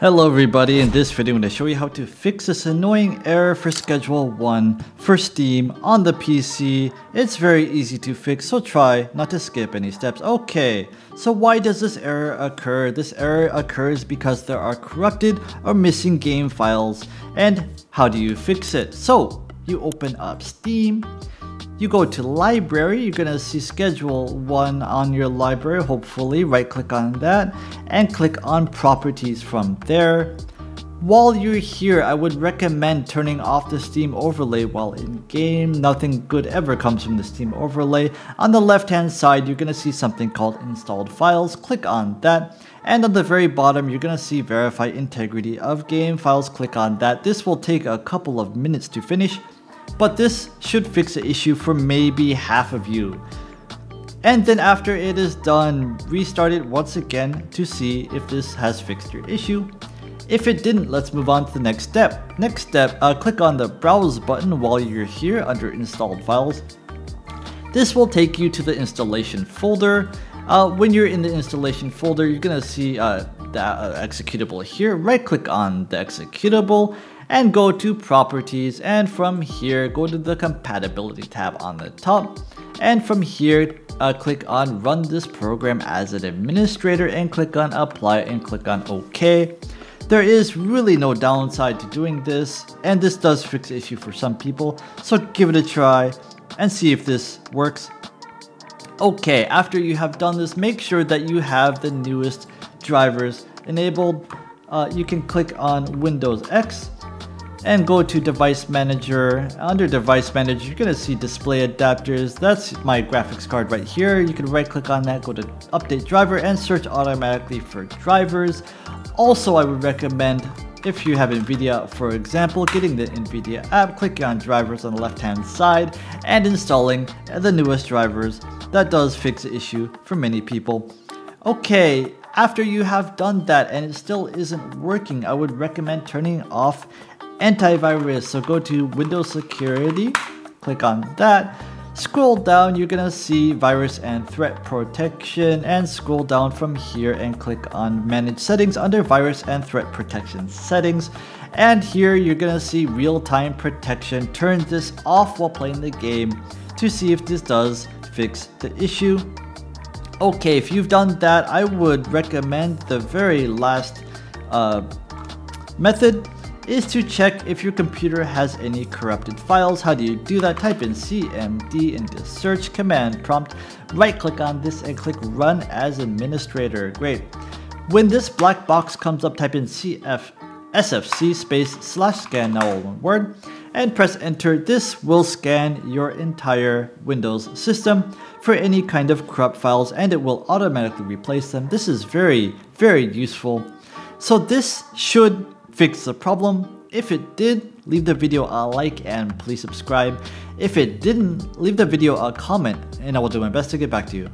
Hello everybody, in this video I'm going to show you how to fix this annoying error for Schedule 1 for Steam on the PC. It's very easy to fix, so try not to skip any steps. Okay, so why does this error occur? This error occurs because there are corrupted or missing game files. And how do you fix it? So, you open up Steam, you go to library, you're gonna see schedule one on your library, hopefully, right click on that and click on properties from there. While you're here, I would recommend turning off the Steam overlay while in game. Nothing good ever comes from the Steam overlay. On the left hand side, you're gonna see something called installed files. Click on that. And on the very bottom, you're gonna see verify integrity of game files. Click on that. This will take a couple of minutes to finish but this should fix the issue for maybe half of you. And then after it is done, restart it once again to see if this has fixed your issue. If it didn't, let's move on to the next step. Next step, uh, click on the browse button while you're here under installed files. This will take you to the installation folder. Uh, when you're in the installation folder, you're gonna see uh, the uh, executable here. Right click on the executable and go to properties and from here go to the compatibility tab on the top and from here uh, click on run this program as an administrator and click on apply and click on OK. There is really no downside to doing this and this does fix the issue for some people so give it a try and see if this works. Okay, after you have done this, make sure that you have the newest drivers enabled. Uh, you can click on Windows X and go to device manager. Under device manager you're gonna see display adapters. That's my graphics card right here. You can right click on that go to update driver and search automatically for drivers. Also I would recommend if you have NVIDIA for example getting the NVIDIA app clicking on drivers on the left hand side and installing the newest drivers that does fix the issue for many people okay after you have done that and it still isn't working, I would recommend turning off antivirus. So go to Windows Security, click on that. Scroll down, you're gonna see virus and threat protection and scroll down from here and click on manage settings under virus and threat protection settings. And here you're gonna see real-time protection. Turn this off while playing the game to see if this does fix the issue. Okay, if you've done that, I would recommend the very last uh, method is to check if your computer has any corrupted files. How do you do that? Type in cmd in the search command prompt, right click on this and click run as administrator. Great. When this black box comes up, type in cf sfc space slash scan now all one word and press enter. This will scan your entire Windows system for any kind of corrupt files and it will automatically replace them. This is very, very useful. So this should fix the problem. If it did, leave the video a like and please subscribe. If it didn't, leave the video a comment and I will do my best to get back to you.